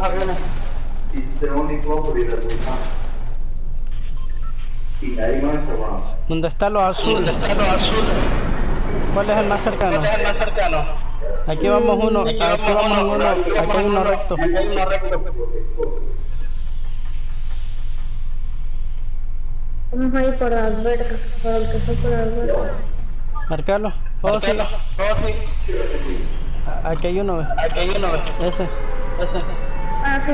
otros aviones. It's the only property that we have. In 80 miles around. ¿Dónde está lo azul? ¿Dónde están los azules? ¿Cuál es el más cercano? ¿Cuál es el más cercano? Aquí vamos uno, aquí vamos uno, aquí hay uno recto. Aquí hay uno recto. Vamos a ir por por el que fue por. Marcarlo. Oh, sí. Sí. Aquí hay uno, ve. Aquí hay uno. ese. Ese. Ah, sí,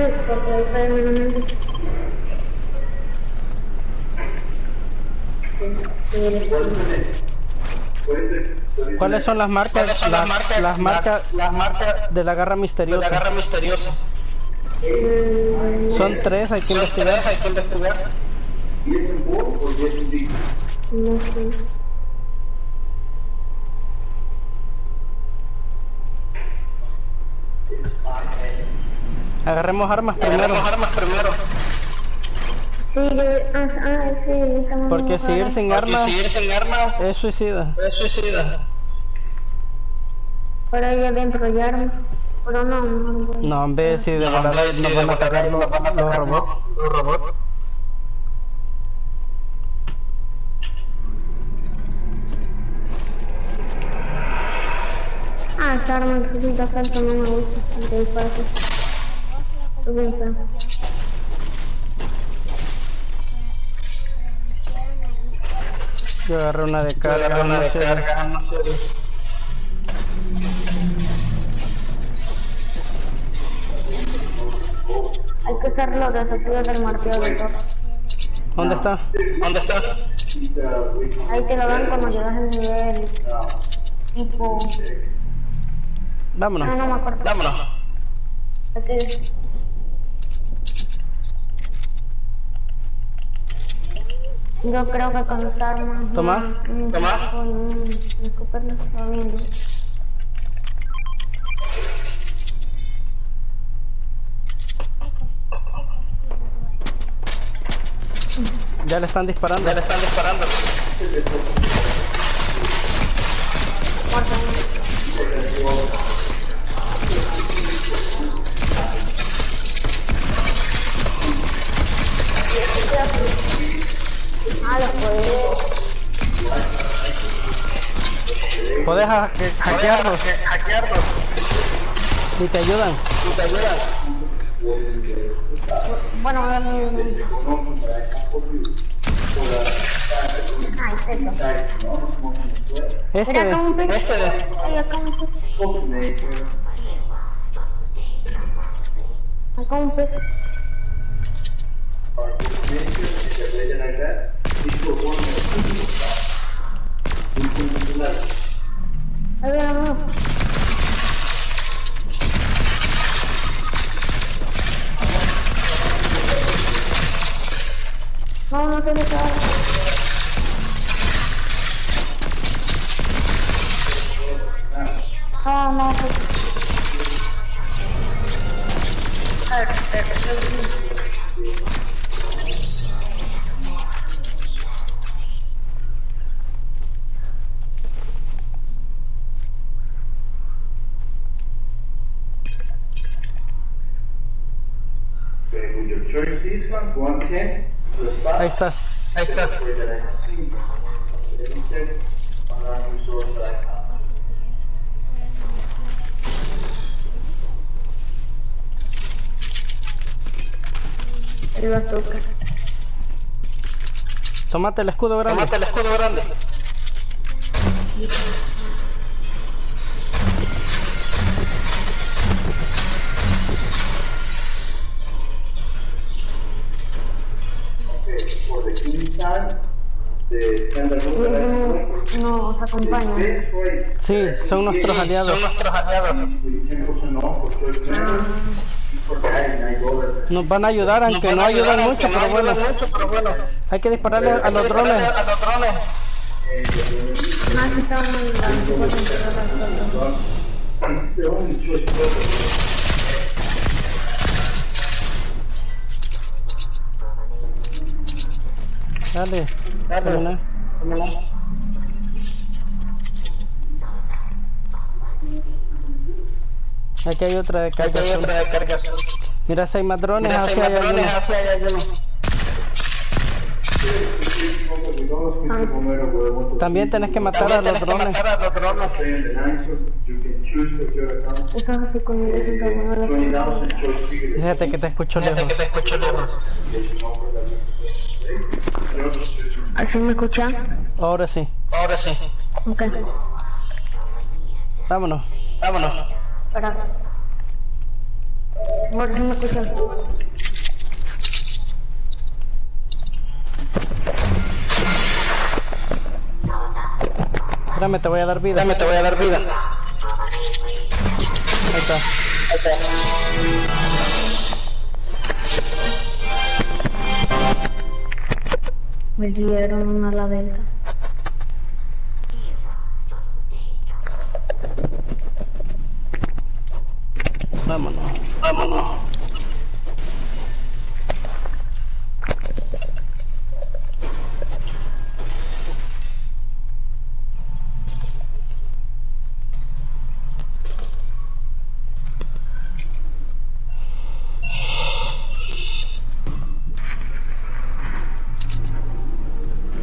¿Cuáles son las marcas? ¿Cuáles son las marcas? Las marcas Las marcas de la garra de la misteriosa. garra misteriosa. Son tres, hay que investigar. hay que investigar. In bold or yes in big? No sé. Agarremos armas primero. Agarremos armas primero. Sí, yo- ah, ah, sí, estamos Porque mejor. seguir sin armas si ir sin armas es suicida. es suicida. Por ahí adentro ya armas. Pero no, mejor voy. No, en vez si de No, verdad sí, nos de van a atacar los, nos van a los atacar robots. Los robots. Ah, esa arma que resulta falta no me gusta. Yo agarré una de carga, Carga, no de sé. carga, no sé. Hay que hacer los desafíos del martillo de Thor. ¿Dónde está? ¿Dónde está? Ahí te lo dan cuando llegas al nivel tipo... Ah, Vámonos. no me acuerdo. Vámonos. Aquí. Yo creo que con esta arma... Toma. Con un escopeta no está bien. Ya le están disparando. Ya le están disparando. Ah, lo puedo. Puedes ha- que- hackearlos y te ayudan. Y te ayudan. Bueno, eso. Este, Mira acá un. Este. Ay, acá un pez. Acá un pez. Ahí this one, one ten, to the spot. ahí está. Ahí está. El bazooka. Tómate el escudo grande. Tomate el escudo grande. Nos acompañan. Sí, son nuestros aliados. Son nuestros aliados. Nos van a ayudar, aunque no van a ayudar, ayudan aunque mucho, no pero bueno. ayudan mucho, pero bueno. Hay que dispararle a los drones. A los drones. Más que estaban en la antigua temporada del juego. it's the only choice property. Dale. Dale. Termina. Vámonos. Aquí hay otra de Aquí carga. hay azul. otra de carga. Mira, si hay más drones Mira, hay hacia allá. hacia allá. También tenés que matar a los drones. matar a los. Fíjate que te escucho Fíjate lejos. que te escucho lejos. ¿Así me escuchan? Ahora sí. Ahora sí. Ok. Vámonos. Vámonos. Espera. Ahora sí me escuchan. Espérame, te voy a dar vida. Dame, te voy a dar vida. Ahí está. Me dieron una la venta. Vámonos. Vámonos.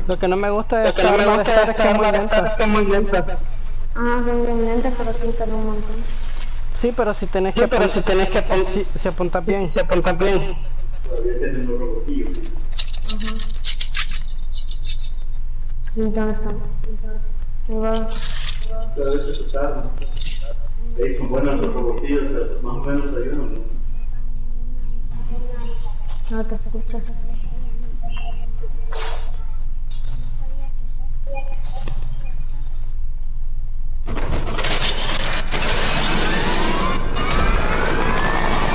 Lo que no me gusta Lo que no me gusta es que es muy arma de estar es lenta. que es muy lenta. Ah, son bien lentas, pero están un montón. Sí, pero si tenés Sí, que pero si tenés que apun- si, si apuntas bien. Se apuntan bien. ¿Y dónde están? Ahí va. Son buenas los robotillos, más o menos ayudan. No te escuchas.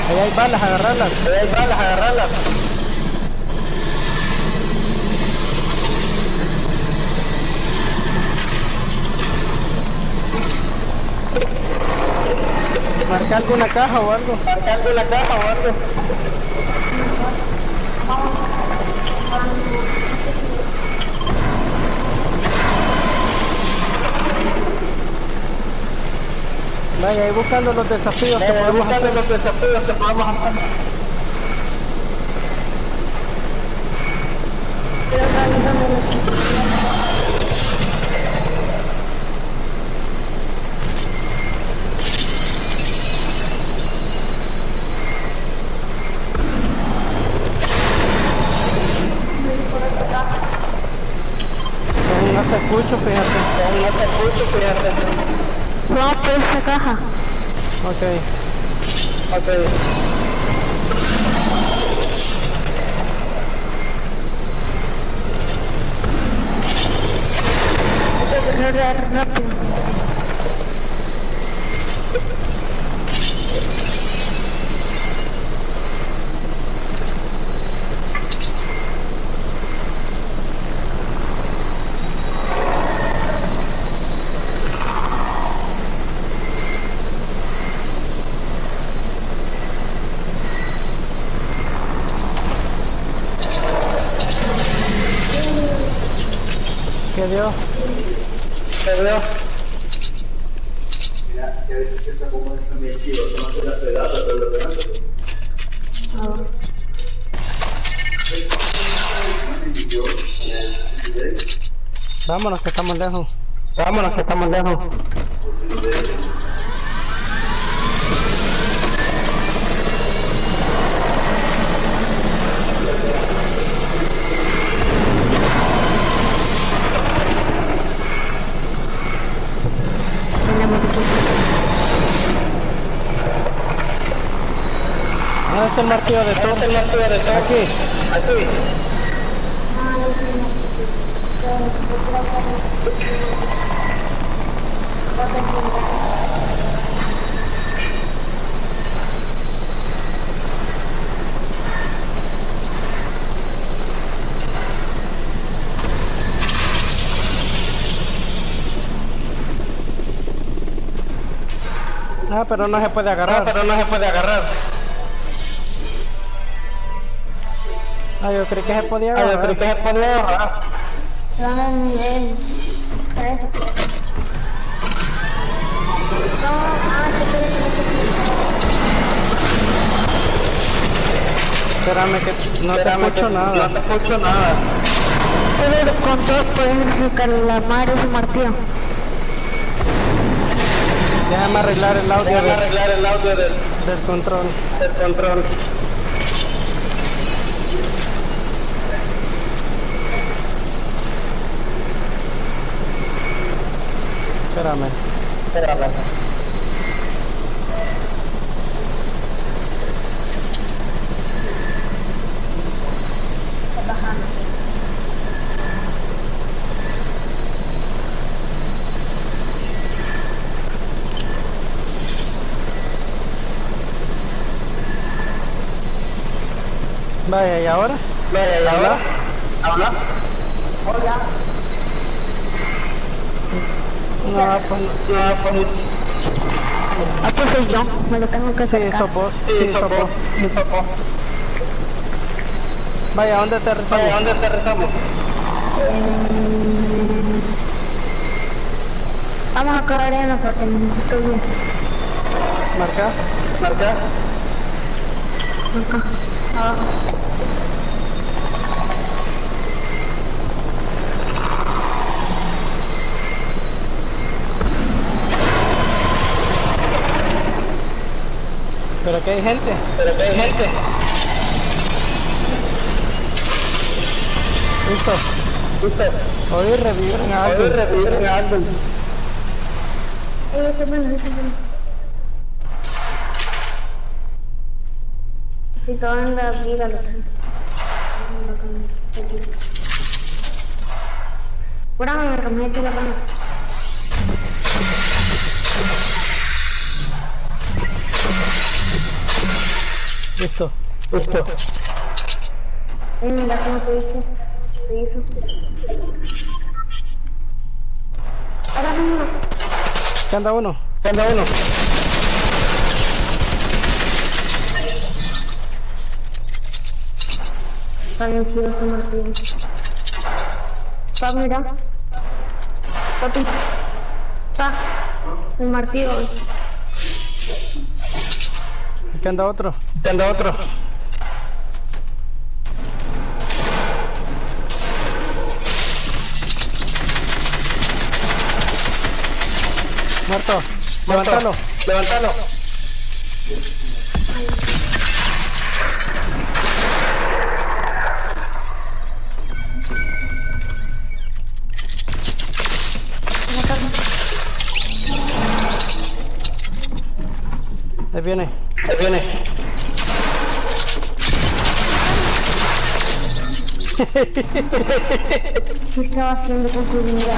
Ahí hay balas, agarrarlas. Ahí hay balas, agarrarlas. Marca alguna caja o algo. Marcando la caja o algo. Vaya, ahí buscando los desafíos que Eh, podemos buscando hacer. los desafíos que podemos hacer. No te escucho, fíjate. No te escucho, fíjate. Vamos por esa caja. Ok. Ok. Hay que correr rápido. ¿Qué dio? ¿Te veo? Mira, que a veces está como está mi estilo, no hace la pedata, pero lo pedazo. Ah, va. Vámonos, que estamos lejos. Vámonos, que estamos lejos. ¿Dónde está el martillo de todo? ¿Dónde está el martillo de todo? Aquí. Aquí. Ah, pero no se puede Ah, agarrar. pero no se puede agarrar. Ah, yo creí que se podía Ah, yo agarrar. creo que se podía agarrar. Están en nivel 3. No, ah, que tiene que Espérame que no te escucho nada. No te escucho nada. Solo con dos puedes reclamar ese martillo. Déjame arreglar el audio Déjame de- arreglar el audio del, del control. del control. Espérame. Espérame. Vaya, ¿y ahora? Mira, ¿y ahora? ¿Habla? No, pues no. No, pues, Ah, pues soy yo, me lo tengo que Sí, vos. sí, vos. sí, sopo. Vaya, ¿dónde te rezamos? ¿dónde aterrizamos? Vamos a correr arena porque necesito bien. Marca. ¿Marca? Acá, Pero que hay gente. Pero que hay gente. Listo. ¿Viste? Hoy reviven a Hoy revivieron a Eh, qué bueno, qué bueno. Si todo en la la mano. Listo. Listo. Mira cómo te hice. Te hizo. Ahora mismo. ¿Qué anda uno? ¿Dónde uno? Está bien chido ese martillo. Pa, mira. Papi. Pa. El martillo. ¿Qué anda otro? ¿Qué anda otro? Muerto. Levántalo. Levántalo. Ahí viene. Ahí viene. ¿Qué estaba haciendo con su vida?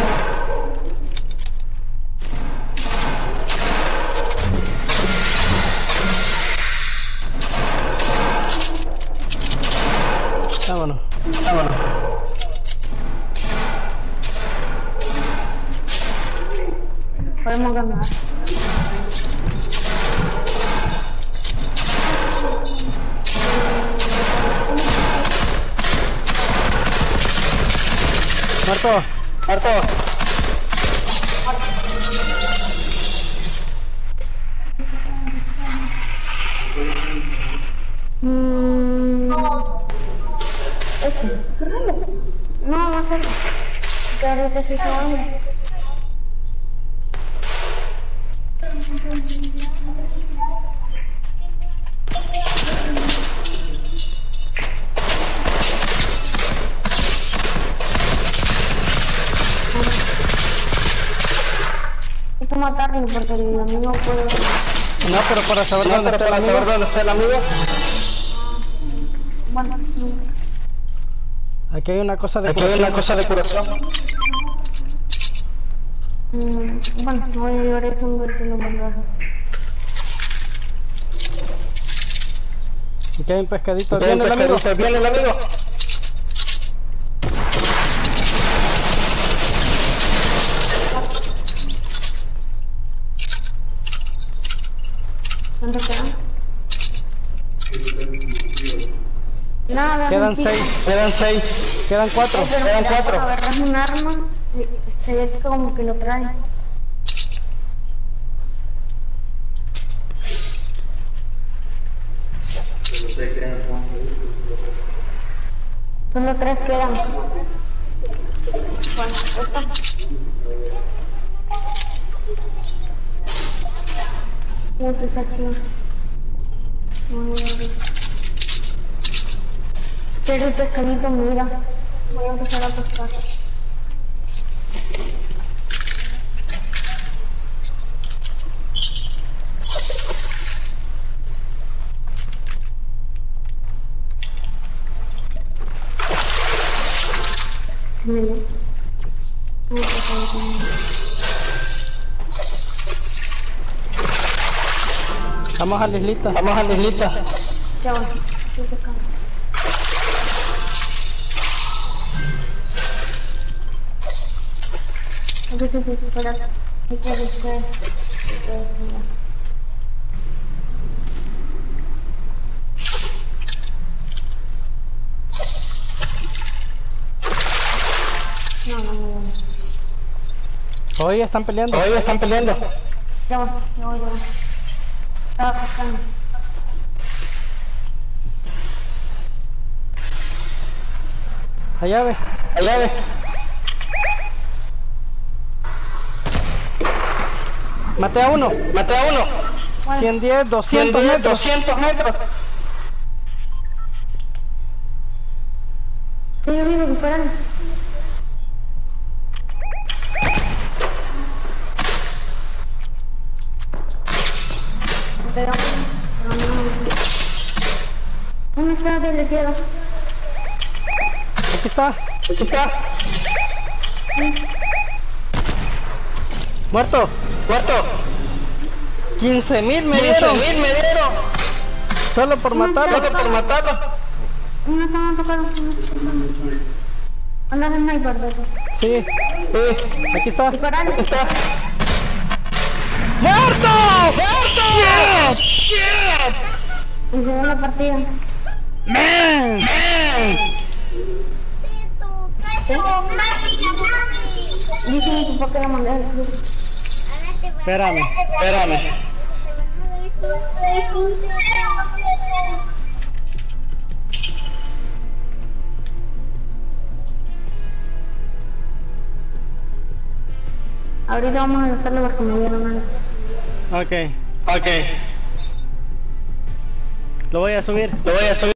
Vámonos. Vámonos. Podemos ganar. Muerto. Marco. Mm. Este. No, no sé. Que ahorita sí matarlo porque el amigo puede... No, pero para saber No, dónde está el para amigo. saber dónde está el amigo. Bueno, sí. Aquí hay una cosa de Aquí hay una cosa de curación. Mm, bueno, voy a llevar eso un que lo. Aquí hay un pescadito. Viene Viene el amigo. Viene el amigo. ¿Dónde quedan? Nada, Quedan seis. Quedan seis. Quedan cuatro. Pero quedan mira, cuatro. Agarras un arma, se ve como que lo trae. Solo tres quedan. Bueno, está aquí. Muy bien. Quiero el pescadito, mira. Voy a empezar a pescar. Voy a. Vamos a la islita. Vamos a la islita. Ya va, estoy pescando. Hoy están peleando. Hoy están peleando. Ya va, ya voy, ya voy. Estaba pescando. Allá ve. Allá ve. Maté a uno. Maté a uno. 110, 200 110, metros. 200 metros. Sí, yo vivo disparando. Pero, no. ¿Dónde está de la izquierda? Aquí está. Aquí está. Muerto. Muerto. 15 mil me 15 dieron. mil me dieron. Solo por matarlo. Solo por matarlo. No estaba tocando. Anda de sniper, Beto. Sí. Sí. Aquí está. Aquí está. ¡Muerto! ¡Muerto! ¡Shit! En segunda partida. ¡Man! La mandé al club. Espérame. Espérame. Ahorita vamos a hacerlo porque me dieron algo. Ok. Ok. Lo voy a subir. Lo voy a subir.